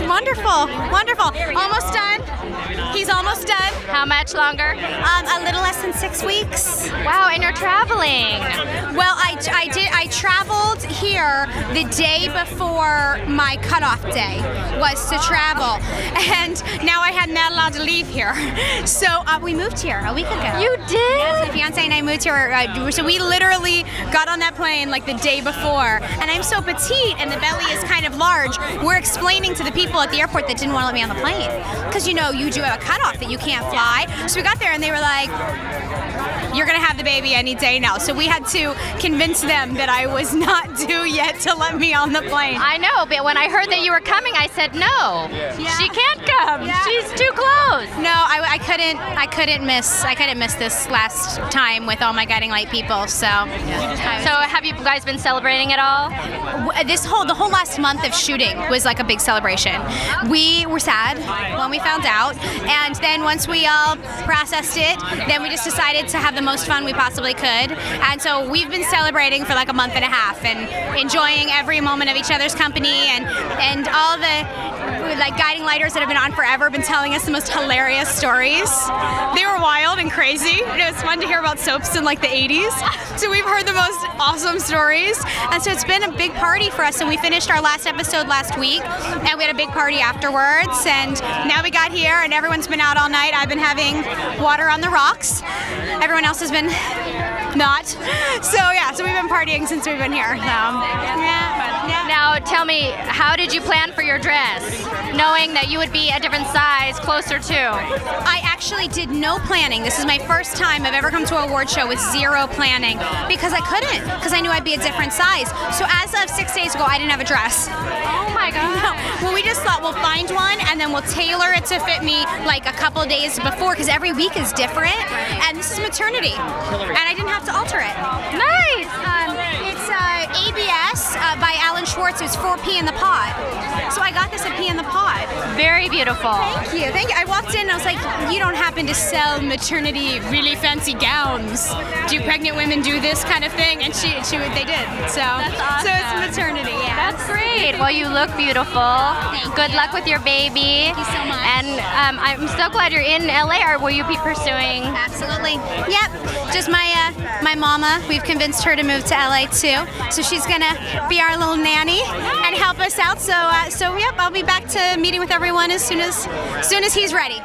Wonderful, wonderful. Almost done. He's almost done. How much longer? Um, a little less than six weeks. Wow, and you're traveling. Well, I, I did. I traveled here the day before my cutoff day was to travel, and now I had not allowed to leave here. So uh, we moved here a week ago. You did? Yes, My fiance and I moved here. Uh, so we literally got on that plane like the day before, and I'm so petite, and the belly is kind of large. We're explaining to the people at the airport that didn't want to let me on the plane because you know you do have a cutoff that you can't fly. So we got there, and they were like you're gonna have the baby any day now. So we had to convince them that I was not due yet to let me on the plane. I know, but when I heard that you were coming, I said no. She can't come. Yeah. She's too close. No, I, I couldn't. I couldn't miss. I couldn't miss this last time with all my guiding light people. So, So have you guys been celebrating at all? Uh, this whole the whole last month of shooting was like a big celebration. We were sad when we found out, and then once we all processed it, then we just decided to have the most fun we possibly could. And so we've been celebrating for like a month and a half and enjoying every moment of each other's company and and all the like guiding lighters that have been on forever been telling us the most hilarious stories. They were wild and crazy. It was fun to hear about soaps in like the 80s. So we've heard the most awesome stories. And so it's been a big party for us. And we finished our last episode last week and we had a big party afterwards. And now we got here and everyone's been out all night. I've been having water on the rocks. Everyone else has been not. So yeah, so been partying since we've been here. So yeah, yeah. Now tell me, how did you plan for your dress, knowing that you would be a different size closer to? I actually did no planning. This is my first time I've ever come to a award show with zero planning because I couldn't, because I knew I'd be a different size. So as of six days ago, I didn't have a dress. Oh my god. Well, we just thought we'll find one and then we'll tailor it to fit me like a couple days before because every week is different. And this is maternity, and I didn't have to alter it. Nice. Um, it's uh, ABS uh, by Allen Schwartz. It was for Pea in the Pod. So I got this at Pea in the Pod. Very beautiful. Thank you, thank you. I walked in and I was like, you don't happen to sell maternity really fancy gowns. Do pregnant women do this kind of thing? And she, she they did. So, so it's maternity, yeah. That's great. Well, you look beautiful. Good luck with your baby. Thank you so much. And um, I'm so glad you're in LA. Or will you be pursuing? Absolutely. Yep. Just my uh, my mama. We've convinced her to move to LA too. So she's gonna be our little nanny and help us out. So uh, so yep. I'll be back to meeting with everyone as soon as, as soon as he's ready.